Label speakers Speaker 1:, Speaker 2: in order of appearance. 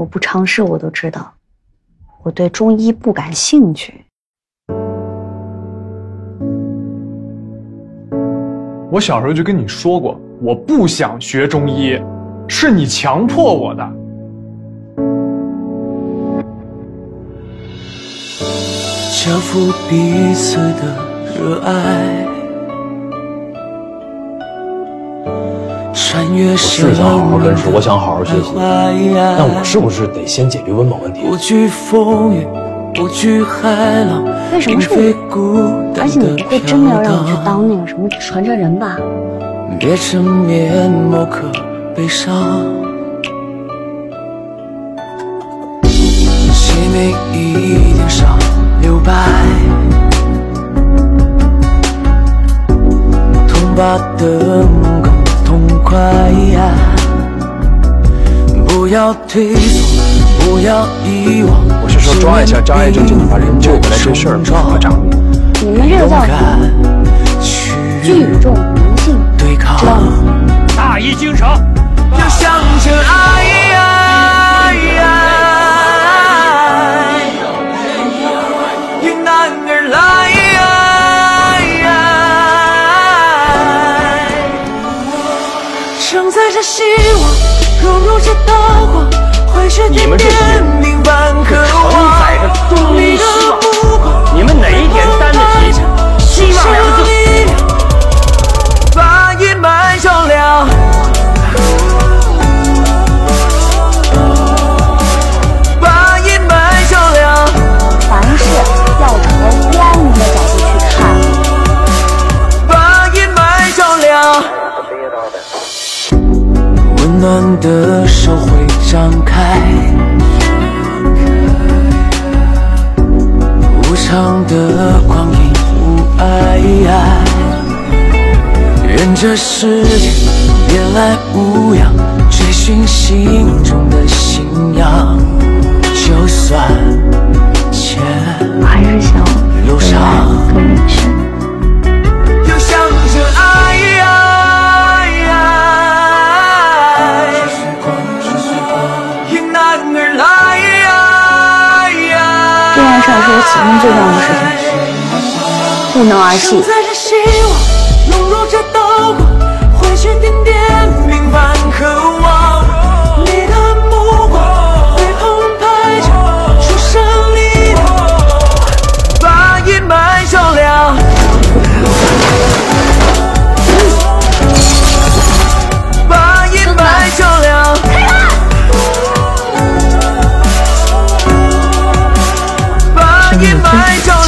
Speaker 1: 我不尝试我都知道，我对中医不感兴趣。
Speaker 2: 我小时候就跟你说过，我不想学中医，是你强迫我的。
Speaker 3: 交付彼此的热爱，
Speaker 4: 我是想好好认识，我想好好学习，但我是不是得先解决温饱问题？
Speaker 3: 不惧风雨，不惧海浪，
Speaker 1: 为什么是我？而且你不会真的要让我去当那个什么传承人吧？
Speaker 3: 别成面目可悲伤，谁没一点伤？留白，痛把灯更痛快，不要退缩，不要遗忘。
Speaker 4: 我是说抓一下扎一阵就能把人救回来这事儿，合掌。
Speaker 1: 你们这个叫？聚众无性，知道吗？
Speaker 5: 大义精神，
Speaker 3: 希望，融入这道光，挥着点点明凡渴望。
Speaker 5: 承载
Speaker 3: 暖的手会张开，无常的光阴无碍，愿这世界别来无恙，追寻心中的信仰，就算
Speaker 1: 这件事是我此生最重要的事情，不能儿戏。
Speaker 3: 生命的。